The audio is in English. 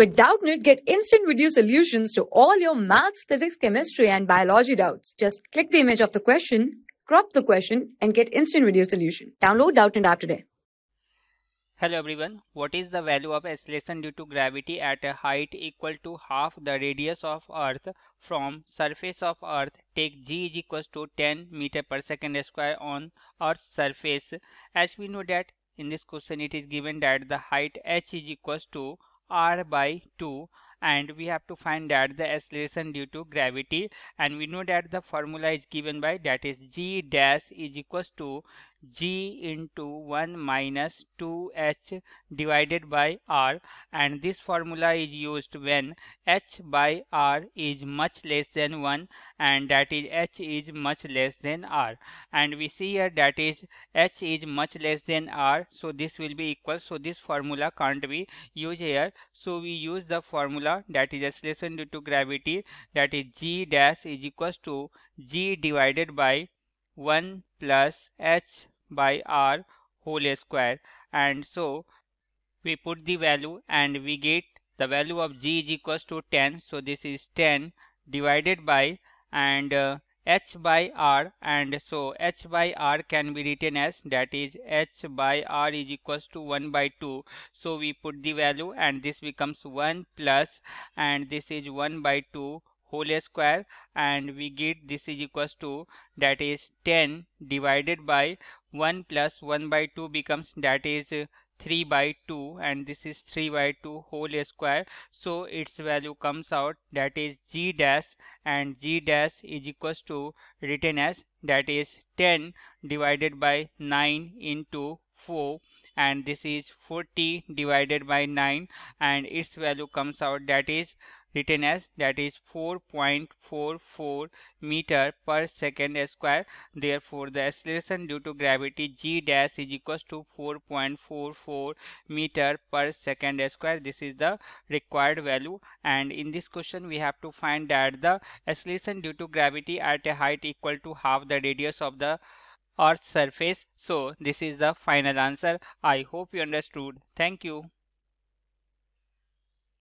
With Doubtnut, get instant video solutions to all your maths, physics, chemistry, and biology doubts. Just click the image of the question, crop the question, and get instant video solution. Download Doubtnut app today. Hello everyone, what is the value of acceleration due to gravity at a height equal to half the radius of earth from surface of earth? Take g is equals to 10 meter per second square on earth's surface. As we know that in this question it is given that the height h is equals to r by 2 and we have to find that the acceleration due to gravity and we know that the formula is given by that is g dash is equals to g into 1 minus 2h divided by r. And this formula is used when h by r is much less than 1 and that is h is much less than r. And we see here that is h is much less than r. So this will be equal. So this formula can't be used here. So we use the formula that is acceleration due to gravity. That is g dash is equals to g divided by 1 plus h by r whole square. And so we put the value and we get the value of g is equals to 10 so this is 10 divided by and uh, h by r. And so h by r can be written as that is h by r is equals to 1 by 2 so we put the value and this becomes 1 plus and this is 1 by 2 whole square and we get this is equals to that is 10 divided by 1 plus 1 by 2 becomes that is 3 by 2 and this is 3 by 2 whole square. So its value comes out that is g dash and g dash is equals to written as that is 10 divided by 9 into 4 and this is 40 divided by 9 and its value comes out that is written as that is 4.44 meter per second square. Therefore the acceleration due to gravity g dash is equals to 4.44 meter per second square. This is the required value. And in this question we have to find that the acceleration due to gravity at a height equal to half the radius of the earth's surface. So this is the final answer. I hope you understood. Thank you